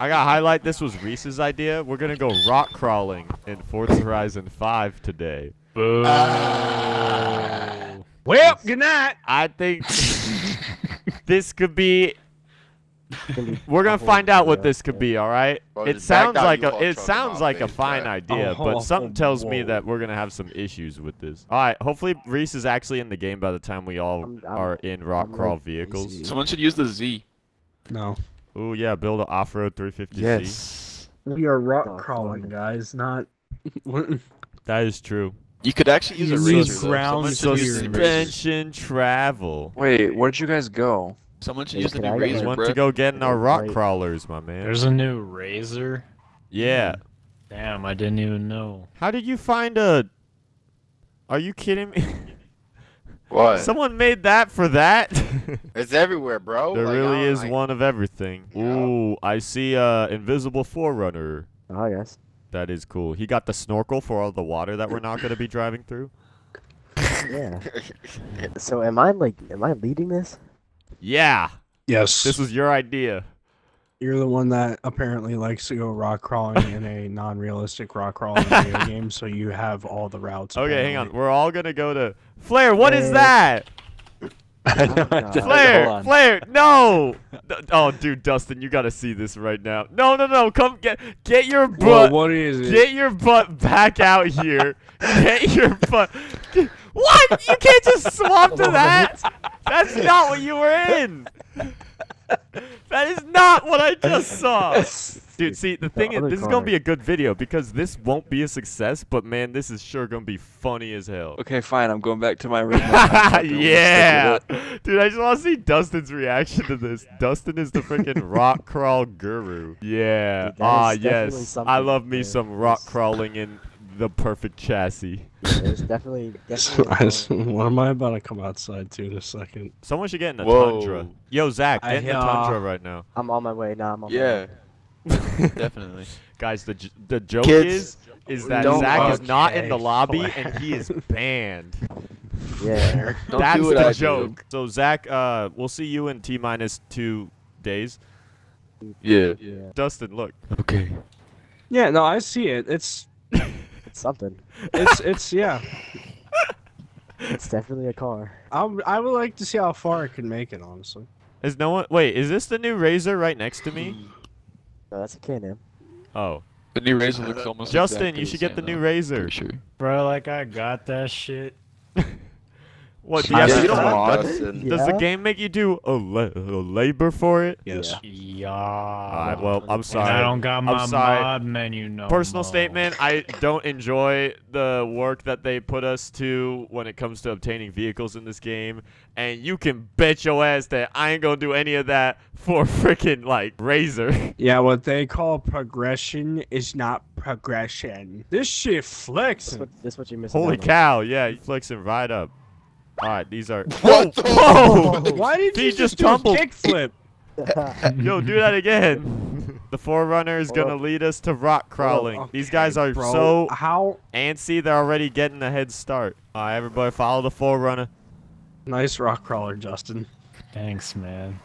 I gotta highlight this was Rhys's idea. We're gonna go rock crawling in Forza Horizon 5 today. Boo. Well, good night. I think this could be. We're gonna find out what this could be. All right. Bro, It sounds like a. It sounds like a fine bro. idea, Oh, but something tells me that we're gonna have some issues with this. All right. Hopefully Rhys is actually in the game by the time we all I'm- I'm- are in rock I'm crawl vehicles. Someone should use the Z. No. Ooh yeah, build an off-road 350Z. Yes. We are rock Oh, crawling, guys, not. That is true. You could actually use a You RZR. use though. ground Someone should use the RZR. Suspension travel. Wait, where did you guys go? Someone should use the can new I get We RZR, want bro. to go get in our rock Right. crawlers, my man. There's a new RZR. Yeah. Damn, I didn't even know. How did you find a? Are you kidding me? What? Someone made that for that? It's everywhere, bro. there Like, really is like- one of everything. Yeah. Ooh, I see a invisible forerunner. Oh, yes. That is cool. He got the snorkel for all the water that we're not going to be driving through. Yeah. so am I like, am I leading this? Yeah, Yes. this was your idea. You're the one that apparently likes to go rock crawling in a non-realistic rock crawling video game, so you have all the routes. Okay, hang on. We're all going to go to Flare. What is Hey. that? I know, I God. did- Flare. Flare, no! Oh, dude, Dustin, you gotta see this right now. No, no, no, come get get your Whoa, butt, what is it? get your butt back out here. get your butt. What? You can't just swap to that. That's not what you were in. That is not what I just saw. Dude, see, the thing is, other this is gonna be a good video because this won't be a success, but man, this is sure gonna be funny as hell. Okay, fine. I'm going back to my original. concept and we'll stick yeah, dude, I just want to see Dustin's reaction to this. Dustin is the freaking rock crawl guru. Yeah, Dude, ah, yes, I love me to- some rock crawling in the perfect chassis. Yeah, there's definitely, So, definitely. a what am I about to come outside to in a second? Someone should get in the Whoa. tundra. Yo, Zack, I- get in the uh, tundra right now. I'm on my way now. I'm on my way. Yeah, definitely. Guys, the the joke Kids, is is that don't- Zack is not in the lobby and he is banned. Yeah. Don't That's do what the I do. joke. So Zack, uh, we'll see you in t minus two days. Yeah. yeah. Dustin, look. Okay. Yeah, no, I see it. It's, It's something. it's, it's, yeah. It's definitely a car. I, I would like to see how far I can make it, honestly. Is no one? Wait, is this the new RZR right next to me? Mm. No, that's a Can-Am. Oh, The new RZR looks almost. Justin, exactly you should get the same, new. RZR. Sure. Bro, like I got that shit. What? Do you have to you don't do- want Yeah. Does the game make you do a, la- a labor for it? Yes. Yeah. Alright, well, I'm And sorry. I don't got my mod menu no Personal more. statement: I don't enjoy the work that they put us to when it comes to obtaining vehicles in this game, and you can bet your ass that I ain't gonna do any of that for freaking like RZR. Yeah, what they call progression is not progression. This shit This flexing. what, this what you missing. Holy cow! Yeah, you flexing right up. All right, these are. What the- Whoa! Why did He you just just do tumbled. a kickflip? Yo, do that again. the 4Runner is gonna lead us to rock crawling. These guys are Bro, so how antsy; they're already getting a head start. All right, everybody, follow the 4Runner. nice rock crawler, Justin. Thanks, man.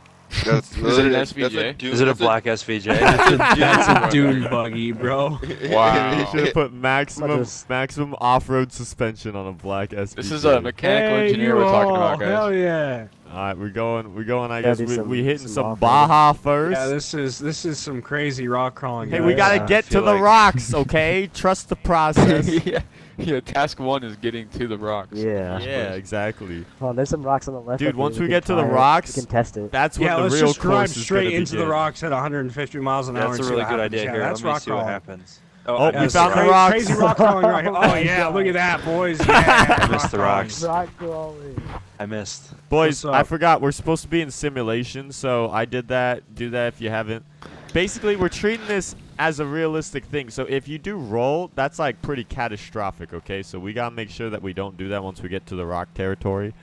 That's Is it literally- an that's SVJ? Dune- Is it a that's black SVJ? That's a dune buggy, bro. You Wow. should have put maximum just- maximum off-road suspension on a black SVJ. This is a mechanical hey, engineer we're talking about, guys. Hell yeah. All right, we're going. We're going. I guess we some- we hitting some some. Baja first. Yeah, this is this is some crazy rock crawling. hey, we gotta I get to feel the rocks, okay? Trust the process. yeah. yeah. Task one is getting to the rocks. Yeah. yeah, exactly. Oh, there's some rocks on the left. Dude, once we can get to the try it. rocks- we can test it. That's when Yeah, the let's real just drive course is straight gonna into the rocks at 150 miles an hour. That's a really good idea Yeah, here. that's Let me rock see what happens. Oh, oh I we found the the rocks. Crazy rock crawling right here. Oh yeah, look at that, boys. Yeah, I missed the rocks. Rock crawling. I missed. Boys, I forgot we're supposed to be in simulation, so I did that. Do that if you haven't. Basically, we're treating this as a realistic thing. So if you do roll, that's like pretty catastrophic, okay? So we gotta make sure that we don't do that once we get to the rock territory.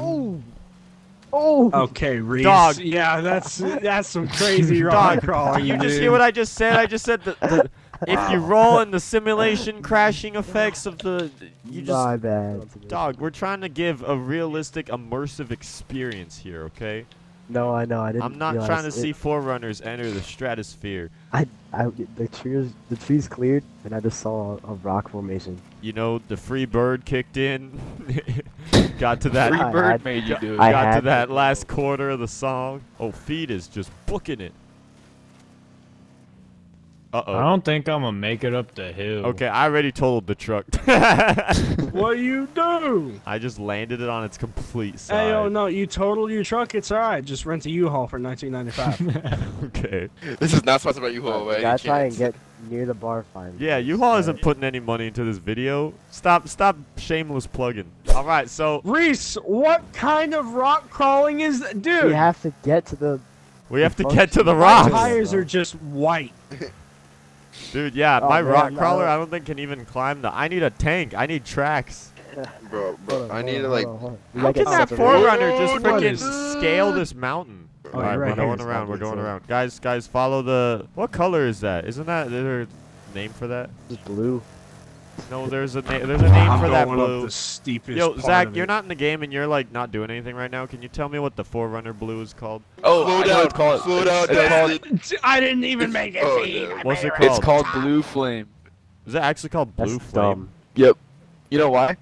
Oh. Oh. Okay, Rhys. Dog. Yeah, that's that's some crazy rock Dog, crawling. you just hear what I just said? I just said that the, if you roll in the simulation crashing effects of the, you just My bad. Dog, we're trying to give a realistic, immersive experience here, okay? No, I know. I didn't. I'm not realize trying to it- see 4Runners enter the stratosphere. I, I, the trees, the trees cleared, and I just saw a, a rock formation. You know, the free bird kicked in. got to that. Free bird I- made you do it. I got to that last quarter of the song. Oh, feed is just booking it. Uh I don't think I'm gonna make it up the hill. Okay, I already totaled the truck. What you do? I just landed it on its complete side. Hey, oh no, you totaled your truck. It's all right. Just rent a U-Haul for 1995. Okay. This is not sponsored by U-Haul. by gotta try and get near the bar finally. Yeah, U-Haul isn't putting any money into this video. Stop, stop, shameless plugging. All right, so Rhys, what kind of rock crawling is that, dude? We have to get to the. we have to get to the you? My rocks, tires are just white. dude. Yeah, Oh, my man, rock no. crawler, I don't think can even climb the. I need a tank. I need tracks. Bro, bro, I need on, to like. hold on, hold on. We How gotta can that separated. 4Runner just freaking scale this mountain? Oh, All right, you're we're going around. We're going So- around. Guys, guys, follow the. What color is that? Isn't that is there a name for that? It's blue. No, there's a na- there's a name I'm for that going up blue. the steepest Yo, part Zack, of you're it. not in the game and you're like not doing anything right now. Can you tell me what the 4Runner blue is called? Oh, Slow I know down, it's called. slow down, it's called. I didn't even make it. Oh, feed. no. What's it called? It's called? called Blue Flame. Is that actually called That's Blue Flame? dumb. Yep. You know why?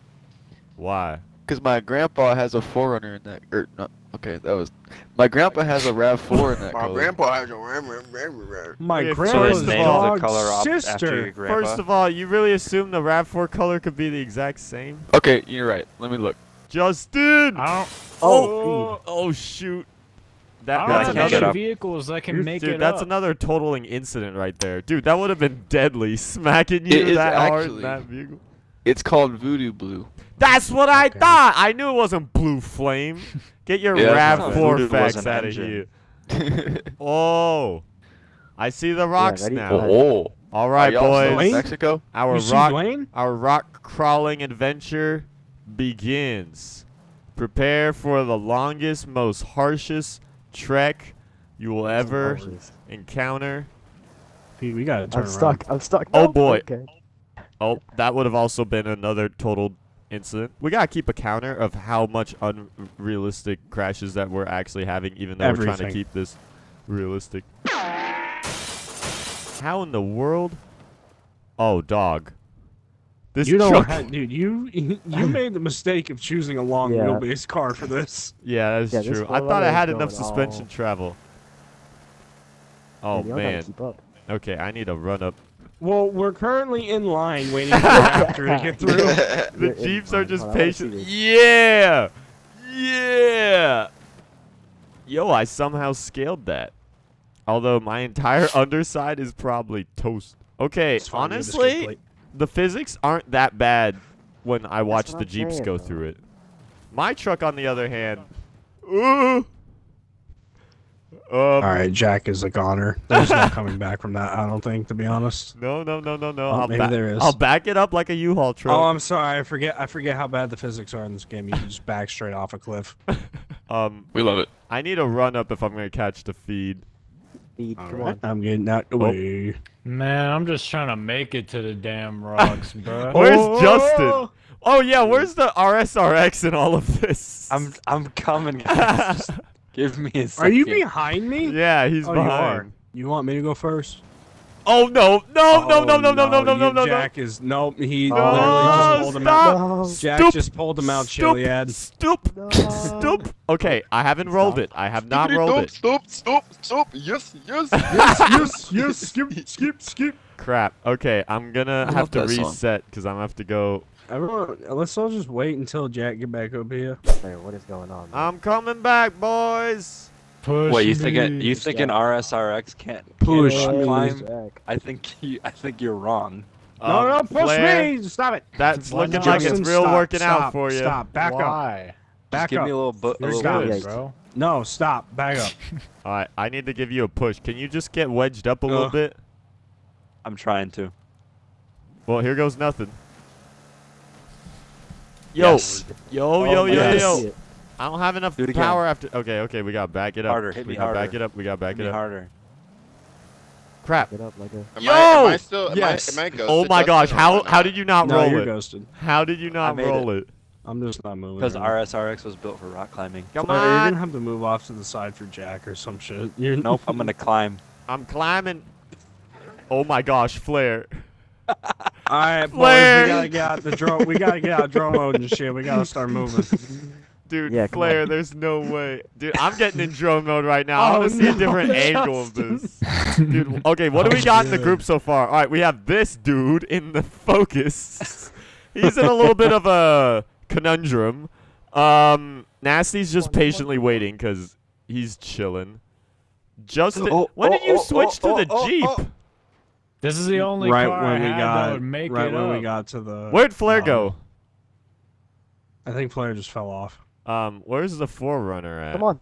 Why? Because my grandpa has a 4Runner in that. Or not. Okay, that was. My grandpa has a Rav Four in that My color. grandpa has a ram, ram, ram, ram. My Okay, grandma's first of named the color op- after your sister. grandpa. First of all, you really assume the Rav4 color could be the exact same? Okay, you're right. Let me look. Justin! I don't. Oh, oh, oh, oh shoot. That, I that's don't can't have another, any vehicles that can make dude, it that's up. another totaling incident right there. Dude, that would have been deadly, smacking you It is that hard in that vehicle. It's called Voodoo Blue. That's what I Okay. thought. I knew it wasn't Blue Flame. Get your Yeah, that's Rav not- 4 Voodoo facts out of engine. here. Oh. I see the rocks ready? now. Oh, oh. All right, Are y'all still in boys. Mexico? Our You rock Dwayne? our rock crawling adventure begins. Prepare for the longest, most harshest trek you will ever Jeez. encounter. Pete, we gotta turn I'm stuck. I'm stuck. Oh, boy. Okay. Oh, that would have also been another total incident. We gotta keep a counter of how much unrealistic crashes that we're actually having, even though we're trying to keep this realistic. How in the world? Oh, dog. This You don't, truck. ha- dude. You you made the mistake of choosing a long Yeah. wheelbase car for this. Yeah, that's Yeah, true. I thought I had enough suspension all- travel. Oh Man, y'all gotta man. keep up. Okay, I need to run up. Well, we're currently in line waiting for the Raptor to get through. The You're jeeps are just Hold on, I wanna see patient. Yeah, yeah. Yo, I somehow scaled that. Although my entire underside is probably toast. Okay, It's fine, you're the skid honestly, the physics aren't that bad when I watch the jeeps go through it. My truck, on the other hand, ooh. Um, All right, Jack is a goner. There's no coming back from that. I don't think, to be honest. No, no, no, no, no. Oh, I'll, maybe ba- there is. I'll back it up like a U-Haul truck. Oh, I'm sorry. I forget. I forget how bad the physics are in this game. You can just back straight off a cliff. um, We love it. I need a run up if I'm gonna catch the feed. Speed, All right. I'm getting out the Oh. way. Man, I'm just trying to make it to the damn rocks, bro. Where's Oh! Justin? Oh yeah, where's the RSRX in all of this? I'm I'm coming. guys. Just Give me a Are you behind me? yeah, he's Oh, you are. behind. You want me to go first? Oh no, no, no, Oh, no, no, no, no, no, no, no, no. Jack is nope. He No, literally just pulled him out. stop. No. Jack Stoop. just pulled him out, Stoop, Chiliad. stoop, No. stoop. Okay, I haven't rolled it. I have not Skippity rolled dope, it. Stop, stop, stop. Yes, yes, yes, yes, yes. Skip, skip, skip. Crap. Okay, I'm gonna I have to reset because I'm gonna have to go. Everyone, let's all just wait until Jack get back up here. Wait, what is going on? man? I'm coming back, boys. Push What you me. thinking? You thinking RSRX can't Push can't me. climb? Jack. I think you. I think you're wrong. No, Um, no, push Flare, me! Stop it! That's Why looking not? like it's real stop, working out for you. Stop, back up, back Just give up. me a little, bu- a little good, boost. bro. No, stop, back up. All right, I need to give you a push. Can you just get wedged up a little bit? I'm trying to. Well, here goes nothing. Yo, Yes. yo, Oh, yo, my yo, God, I yo. I don't have enough Do power after. Okay, okay, we got to back it up. Harder, hit we me gotta back it up. We got back Hit it me up. harder. Crap. Get up like a. Am Yo! I, am I still? Am Yes. I, am I ghosted, Oh my gosh, how how did you not no, roll you're it? ghosted. How did you not roll it? I'm just not moving. Because RSRX was built for rock climbing. now. Come Flare, You're gonna have to move off to the side for Jack or some shit. You're Nope, I'm gonna climb. I'm climbing. Oh my gosh, Flare. All right, boys. Flare. We gotta get out the drone. We gotta get out drone mode and shit. We gotta start moving. Dude, Yeah, come Flare, on. there's no way. Dude, I'm getting in drone mode right now. I Oh, want to see a no, different angle of this. Dude, okay, what do we got in the group so far? All right, we have this dude in the focus. He's in a little bit of a conundrum. Um, Nasty's just patiently waiting because he's chilling. Justin, Oh, when oh, did you oh, switch oh, to the oh, Jeep? Oh. This is the only right car when I we had got that would make right it when we got to the. Where'd Flare no. go? I think Flare just fell off. Um, where's the 4Runner at? Come on.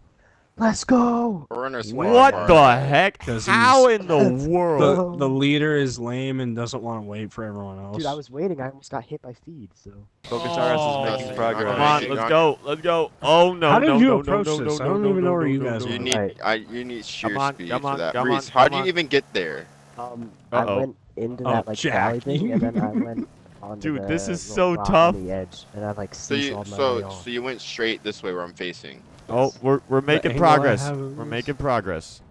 Let's go. Runner's What far. the heck? How in the world? The Oh. the leader is lame and doesn't want to wait for everyone else. Dude, I was waiting. I almost got hit by feed, so. Focus Oh. RS is making Come progress. Come on, let's go, let's go. Oh no, How did no, you no, approach no, no, this? no, I don't no, even no, know where no, you guys no, You need, Alright. I, you need sheer Come on, speed come for that. come Rhys, on, how come did you even get there? Um, Uh-oh. I went into Oh, that like Jack. valley thing, and then I went on Dude, this is so tough. The edge, and I like So you, seesawed my way so, off. so you went straight this way where I'm facing. Oh, we're we're making angle progress. We're making progress.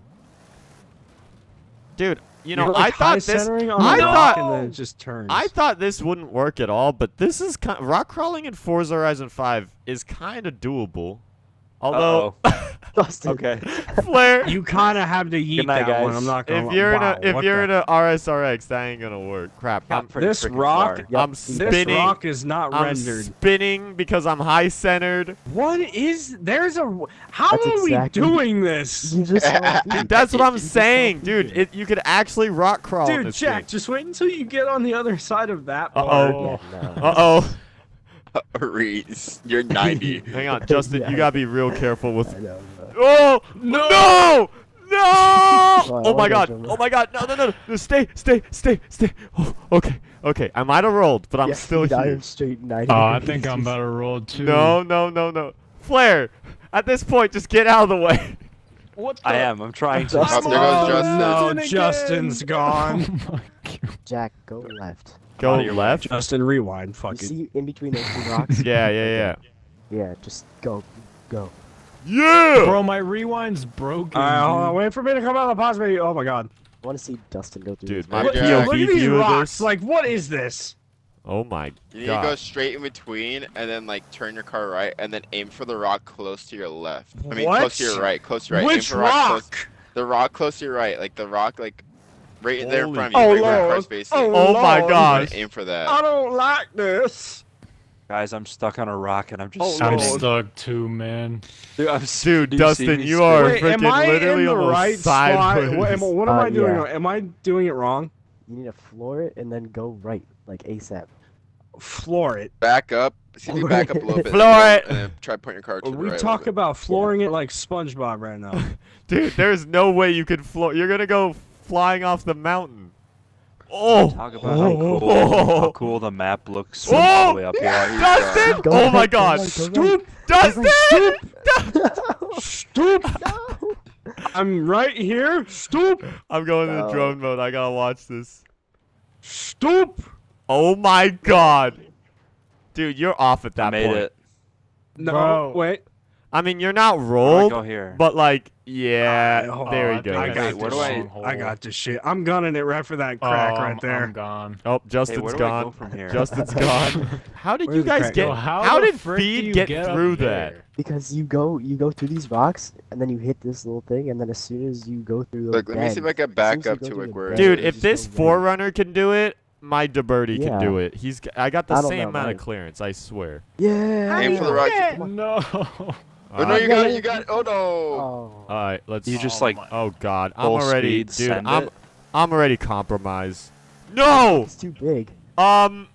Dude, you You're, know, like, I thought this I thought- and then it just turns. I thought this wouldn't work at all, but this is kind rock crawling in Forza Horizon 5 is kind of doable. Although Dustin. Okay. Flare. you kind of have to yeet night, that one. I'm not gonna. if you're wow, in a if you're the- in a RSRX, that ain't gonna work. Crap, I'm, Pretty this rock- Yep, I'm this this spinning. rock is not I'm rendered. spinning because I'm high centered. What is there's a how That's are we doing this? You just saw Dude, that's what I'm You just saw saying, feed. dude. It, you could actually rock crawl Dude, this Jack, just wait until you get on the other side of that. Uh-oh. Yeah, no. Uh oh. Rhys, you're 90. Hang on, Justin. Yeah. You gotta be real careful with I know, bro. Oh no! No! No! I Oh my god! Oh my god! No! No! No! no. Stay! Stay! Stay! Stay! Oh, okay. Okay. I might have rolled, but I'm Yeah, still oh, I here. am straight 90 Oh, I think I'm better rolled too. No! No! No! No! Flare! At this point, just get out of the way. What I am. I'm trying to. Oh, there goes Justin. no, Again. Justin's gone. Oh my god. Jack, go left. Go Out of your left. Justin, rewind. Fuck You it. see in between those two rocks? Yeah, yeah. Yeah. Yeah, just go, go. Yeah. Yeah. Bro, my rewind's broken. All right, hold on. Wait for me to come out of the pause menu. Oh my god. I want to see Dustin go through. Dude, my Look- POV Look at these rocks. Like, what is this? Oh my god. You need to go straight in between and then like turn your car right and then aim for the rock close to your left. I mean What? close to your right, close to your right. Which aim for rock? Close, the rock close to your right, like the rock like right in there in front of you, Oh, right where your Lord. car's facing. Oh, Oh my Lord. gosh. Aim for that. I don't like this. Guys, I'm stuck on a rock and I'm just. Oh, I'm. Lord. stuck too, man. Dude, I'm s- Dude, do you Dustin, me you are Wait, am freaking I literally in the almost right spot? What am, what am Uh, I doing? yeah. Am I doing it wrong? You need to floor it and then go right, like ASAP. Floor it. Back up. See if you back up a little bit. Floor it. And try to point your car to the We right. talk about flooring it like SpongeBob right now. Dude, there's no way you could floor. You're gonna go flying off the mountain. Oh. Talk about how oh. cool, Oh. how cool the map looks from Oh! all the way up here. Dustin! Go oh my god! right, go right. Stoop! Dustin! Stoop! I'm right here. Stoop! I'm going into No. drone mode. I gotta watch this. Stoop! Oh my god. Dude, you're off at that I that made point. it. No, Bro. wait. I mean, you're not Where do I rolled, go here? but like, yeah, Alright, hold there Oh, you I go. I got the where do I- I got this shit. I'm gunning it right for that crack Oh, right there. I'm gone. Oh, Hey, Justin's where do I go gone. from here? Justin's gone. How did Where's you guys get? Yo, how how did frick feed get, get through that? because you go, you go through these rocks, and then you hit this little thing, and then as soon as you go through those Look, let me see if I bends- can back soon as you up to through like the where. Dude, if this. 4Runner can do it, my DeBerti can do it. He's. g- I got the I same know, amount of clearance. I swear. yeah, Aim for the rock. No. Oh no, you got it, you got it. Oh no. Oh, All right, let's. You just Oh like Oh God, I'm already, speed, dude. I'm. I'm already compromised. No. it's too big. Um,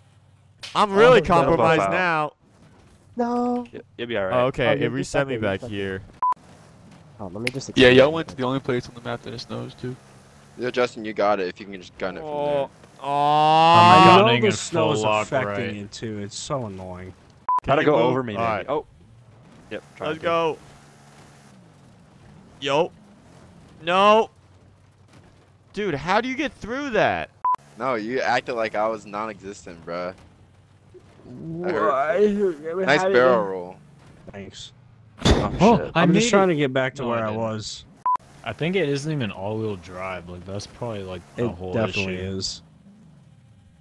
I'm really Oh, compromised now. No. You'll be alright. Oh, okay, Oh, it you're reset me stuck back here. Oh, let me just. Yeah, y'all went to the only place on the map that it snows too. Yo, Justin, you got it. If you can just gun it from there. Oh, I'm I know gunning the snow is affecting right. it too. It's so annoying. Can Gotta go over me, maybe. All right, Oh. Yep. let's to. go. Yo. No. Dude, how do you get through that? No, you acted like I was non-existent, bruh. Nice barrel roll. Thanks. Oh, Oh, shit. I I'm made just trying it. to get back to No, where I I, was. I think it isn't even all-wheel drive. Like that's probably like the It whole definitely issue. is.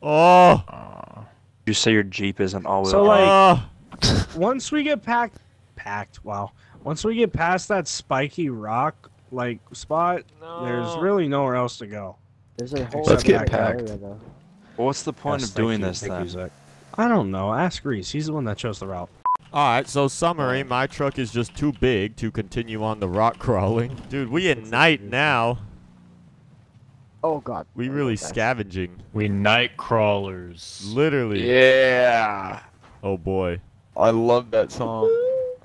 Oh. Uh, You say your Jeep isn't all wheel So, drive. like- oh. Once we get packed, packed. Wow. Once we get past that spiky rock like spot, there's really nowhere else to go. There's a whole Let's get other packed. area, though. Well, what's the point Yes, of doing you, this thank then? you, I don't know. Ask Reese. He's the one that chose the route. All right, so summary, my truck is just too big to continue on the rock crawling. Dude, we at night now. Oh god. We Oh, really scavenging. we night crawlers. Literally. Yeah. Oh boy. I love that song.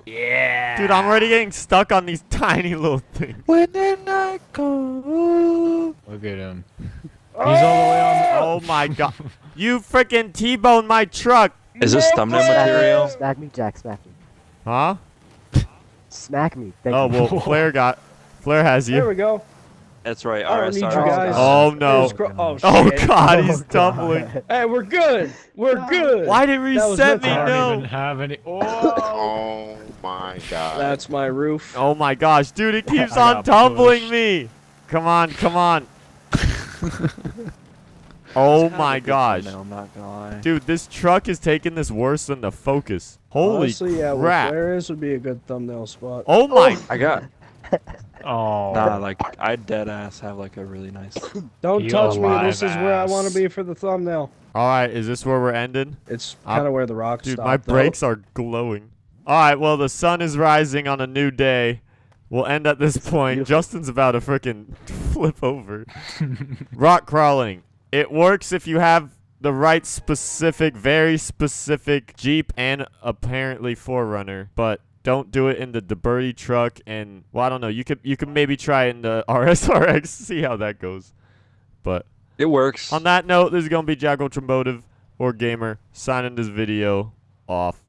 Yeah. Dude, I'm already getting stuck on these tiny little things. When the night comes. Look at him. Oh, he's all the way on. The, Oh my god. You freaking T-boned my truck. Is this thumbnail material? Smack me, Jack. Smack me. Huh? Smack me. Thank Oh, you. well, Flare got Flare has you. There we go. That's right. I don't need you guys. Oh no. Oh, Oh shit. god, Oh, he's God. tumbling. Hey, we're good. We're good. Why did That was reset me? to I don't even have any. Oh. Oh my god. That's my roof. Oh my gosh, dude, it keeps on got tumbling pushed. me. Come on, come on. oh my gosh. thumbnail, I'm not gonna lie. Dude, this truck is taking this worse than the Focus. Holy Honestly, yeah, where crap. Flare is would be a good thumbnail spot. Oh my. I got Oh. nah. Like I dead ass have like a really nice. Don't You touch me. alive This is where I want to be for the thumbnail. All right, is this where we're ending? It's kind of where the rock Dude, stopped. my though. brakes are glowing. All right, well, the sun is rising on a new day. We'll end at this point. Justin's about to frickin' flip over. Rock crawling. It works if you have the right specific, very specific Jeep and apparently 4Runner, but don't do it in the DeBerti truck. And well, I don't know. You could you could maybe try it in the RSRX, see how that goes. But It works. on that note, this is gonna be Jack Ultramotive or Gamer signing this video off.